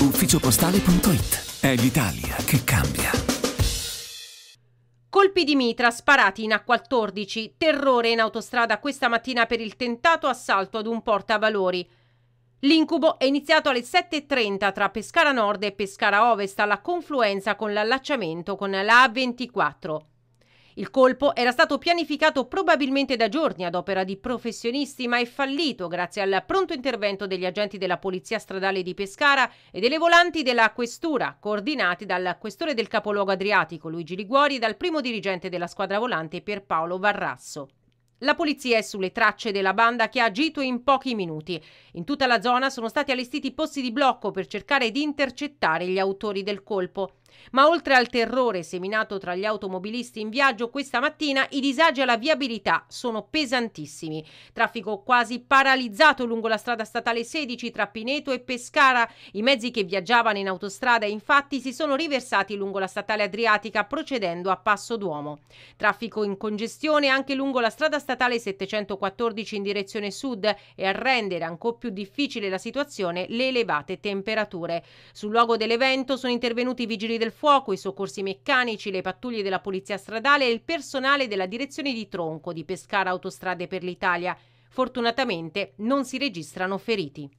ufficiopostale.it. È l'Italia che cambia. Colpi di mitra sparati in A14. Terrore in autostrada questa mattina per il tentato assalto ad un portavalori. L'incubo è iniziato alle 7.30 tra Pescara Nord e Pescara Ovest alla confluenza con l'allacciamento con la A24. Il colpo era stato pianificato probabilmente da giorni ad opera di professionisti, ma è fallito grazie al pronto intervento degli agenti della Polizia Stradale di Pescara e delle volanti della Questura, coordinati dal questore del capoluogo Adriatico Luigi Liguori e dal primo dirigente della squadra volante Pierpaolo Varrasso. La polizia è sulle tracce della banda che ha agito in pochi minuti. In tutta la zona sono stati allestiti posti di blocco per cercare di intercettare gli autori del colpo. Ma oltre al terrore seminato tra gli automobilisti in viaggio questa mattina, i disagi alla viabilità sono pesantissimi. Traffico quasi paralizzato lungo la strada statale 16 tra Pineto e Pescara. I mezzi che viaggiavano in autostrada infatti si sono riversati lungo la statale Adriatica procedendo a Passo Duomo. Traffico in congestione anche lungo la strada statale 714 in direzione sud e a rendere ancora più difficile la situazione le elevate temperature. Sul luogo dell'evento sono intervenuti i vigili del fuoco, i soccorsi meccanici, le pattuglie della polizia stradale e il personale della direzione di tronco di Pescara Autostrade per l'Italia. Fortunatamente non si registrano feriti.